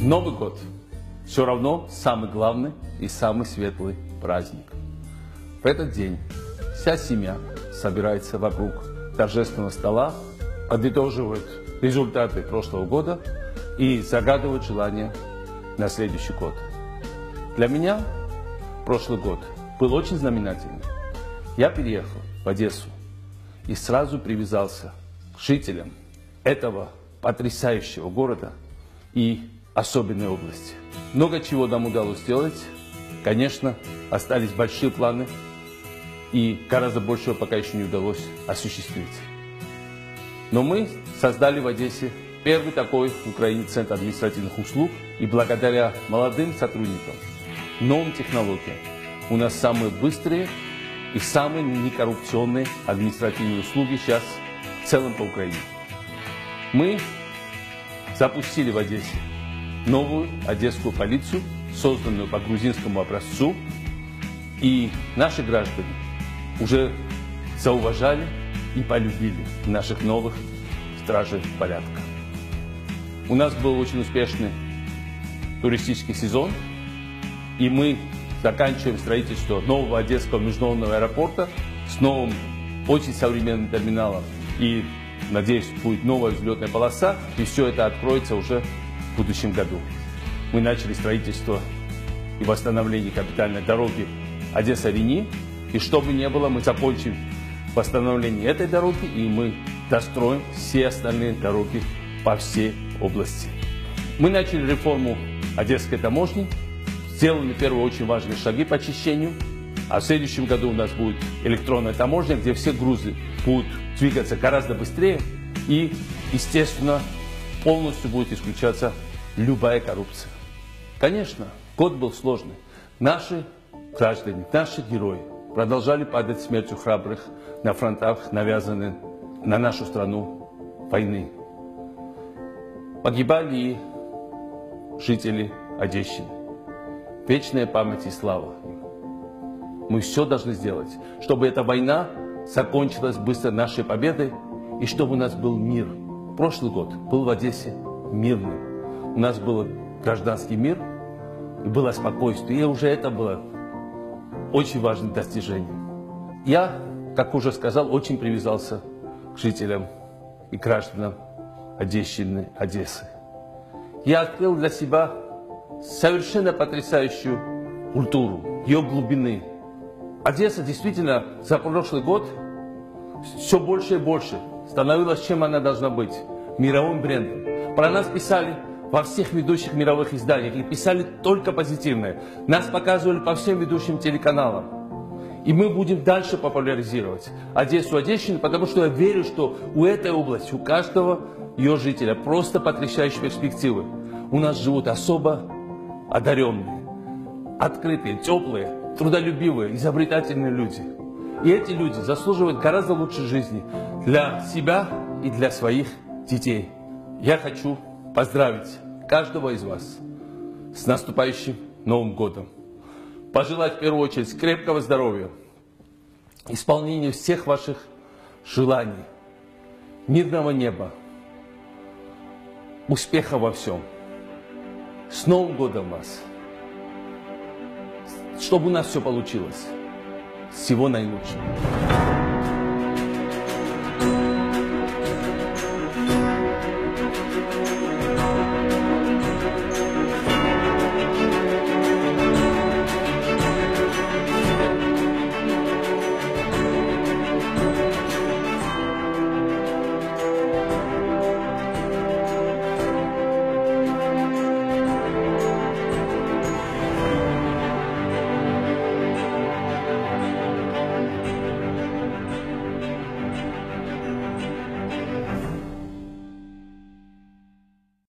Новый год все равно самый главный и самый светлый праздник. В этот день вся семья собирается вокруг торжественного стола, подытоживает результаты прошлого года и загадывает желания на следующий год. Для меня прошлый год был очень знаменательный. Я переехал в Одессу и сразу привязался к жителям этого потрясающего города и особенной области. Много чего нам удалось сделать. Конечно, остались большие планы, и гораздо большего пока еще не удалось осуществить. Но мы создали в Одессе первый такой в Украине центр административных услуг, и благодаря молодым сотрудникам, новым технологиям, у нас самые быстрые и самые некоррупционные административные услуги сейчас в целом по Украине. Мы запустили в Одессе новую одесскую полицию, созданную по грузинскому образцу, и наши граждане уже зауважали и полюбили наших новых стражей порядка. У нас был очень успешный туристический сезон, и мы заканчиваем строительство нового Одесского международного аэропорта с новым очень современным терминалом. И, надеюсь, будет новая взлетная полоса, и все это откроется уже в будущем году. Мы начали строительство и восстановление капитальной дороги Одесса-Рени, и что бы ни было, мы закончим восстановление этой дороги, и мы достроим все остальные дороги по всей области. Мы начали реформу Одесской таможни, сделаны первые очень важные шаги по очищению, а в следующем году у нас будет электронная таможня, где все грузы будут двигаться гораздо быстрее и, естественно, полностью будет исключаться любая коррупция. Конечно, год был сложный. Наши граждане, наши герои продолжали падать смертью храбрых на фронтах, навязанных на нашу страну войны. Погибали и жители Одещины. Вечная память и слава. Мы все должны сделать, чтобы эта война закончилась быстро нашей победой и чтобы у нас был мир. Прошлый год был в Одессе мирным. У нас был гражданский мир было спокойствие. И уже это было очень важным достижением. Я, как уже сказал, очень привязался к жителям и гражданам Одещины, Одессы. Я открыл для себя совершенно потрясающую культуру, ее глубины. Одесса действительно за прошлый год все больше и больше становилась, чем она должна быть, мировым брендом. Про нас писали во всех ведущих мировых изданиях и писали только позитивное. Нас показывали по всем ведущим телеканалам. И мы будем дальше популяризировать Одессу, Одещину, потому что я верю, что у этой области, у каждого ее жителя просто потрясающие перспективы. У нас живут особо одаренные, открытые, теплые, трудолюбивые, изобретательные люди. И эти люди заслуживают гораздо лучшей жизни для себя и для своих детей. Я хочу поздравить каждого из вас с наступающим Новым годом. Пожелать в первую очередь крепкого здоровья, исполнения всех ваших желаний, мирного неба, успеха во всем – с Новым годом вас! Чтобы у нас все получилось. Всего наилучшего.